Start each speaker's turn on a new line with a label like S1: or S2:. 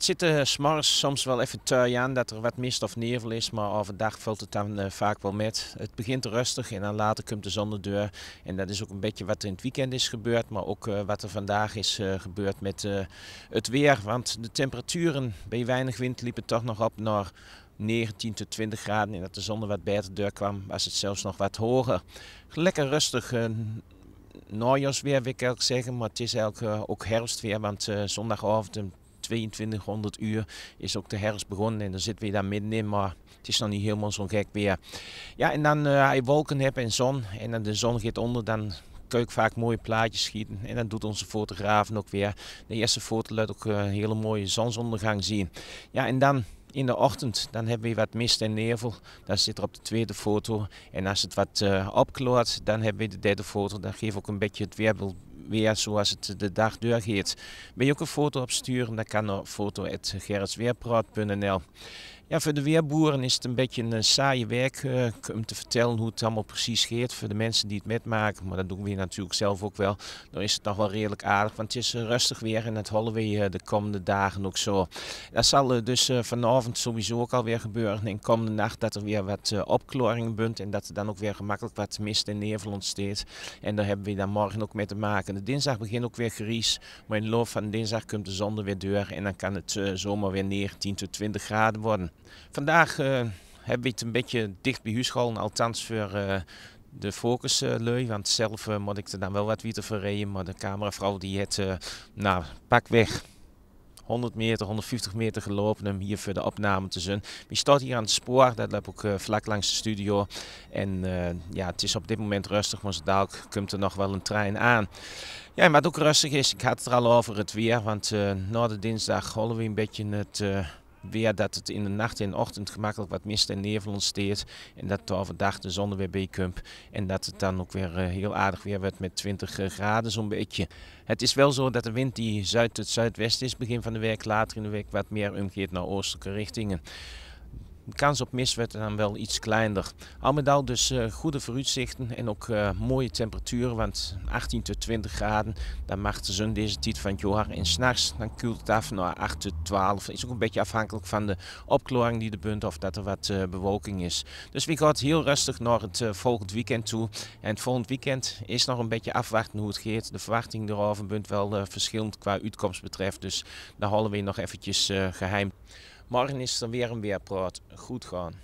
S1: het zit uh, s'morgens soms wel even te aan dat er wat mist of nevel is, maar overdag valt het dan uh, vaak wel met. Het begint rustig en dan later komt de zon de deur. En dat is ook een beetje wat er in het weekend is gebeurd, maar ook uh, wat er vandaag is gebeurd met het weer. Want de temperaturen bij weinig wind liepen toch nog op naar 19 tot 20 graden. En dat de zon er wat bij de deur kwam, was het zelfs nog wat hoger. Lekker rustig najaarsweer, wil ik zeggen. Maar het is eigenlijk ook herfstweer, want zondagavond 2200 uur is ook de herfst begonnen en dan zitten we daar middenin, maar het is nog niet helemaal zo gek weer. Ja, en dan uh, je wolken hebt en zon en dan de zon gaat onder, dan kun je vaak mooie plaatjes schieten. En dan doet onze fotografen ook weer. De eerste foto laat ook een hele mooie zonsondergang zien. Ja, en dan in de ochtend dan hebben we wat mist en nevel. Dat zit er op de tweede foto. En als het wat uh, dan hebben we de derde foto. Dan geeft ook een beetje het weerbeeld weer zoals het de dag doorgaat. Wil je ook een foto opsturen, dan kan naar foto.gerritsweerpraat.nl. Ja, voor de weerboeren is het een beetje een saaie werk uh, om te vertellen hoe het allemaal precies gaat voor de mensen die het metmaken. Maar dat doen we natuurlijk zelf ook wel. Dan is het nog wel redelijk aardig, want het is uh, rustig weer en dat hollen we de komende dagen ook zo. Dat zal dus vanavond sowieso ook alweer gebeuren en komende nacht dat er weer wat opkloringen bunt en dat er dan ook weer gemakkelijk wat mist en nevel ontsteekt. En daar hebben we dan morgen ook mee te maken. De dinsdag begint ook weer gries, maar in de loop van dinsdag komt de zon er weer door en dan kan het zomaar weer 19 tot 20 graden worden. Vandaag uh, hebben we het een beetje dicht bij huis gehouden, althans voor uh, de focuslui. Uh, want zelf uh, moet ik er dan wel wat wieter voor rijden. Maar de cameravrouw die uh, nou, pak weg. 100 meter, 150 meter gelopen om hier voor de opname te zien. We staat hier aan het spoor, dat loopt ook vlak langs de studio. En ja, het is op dit moment rustig, maar dadelijk komt er nog wel een trein aan. Ja, en wat ook rustig is, ik had het er al over het weer, want na de dinsdag hollen we een beetje het weer dat het in de nacht en ochtend gemakkelijk wat mist en nevel ontsteert. En dat het overdag de zon er weer bij. En dat het dan ook weer uh, heel aardig weer wordt met 20 uh, graden zo'n beetje. Het is wel zo dat de wind die zuid tot zuidwest is begin van de week, later in de week wat meer omgeeft naar oostelijke richtingen. De kans op mist werd dan wel iets kleiner. Al met al dus uh, goede vooruitzichten en ook uh, mooie temperaturen, want 18 tot 20 graden, dan mag de zon deze tijd van het jaar. En s'nachts dan koelt het af naar 8 tot 12. Dat is ook een beetje afhankelijk van de opklaring die er bunt of dat er wat uh, bewolking is. Dus we gaan heel rustig naar het volgend weekend toe. En het volgend weekend is nog een beetje afwachten hoe het gaat. De verwachting erover bunt wel verschillend qua uitkomst betreft. Dus daar houden we nog eventjes geheim. Morgen is er weer een weerpraat. Goed gaan.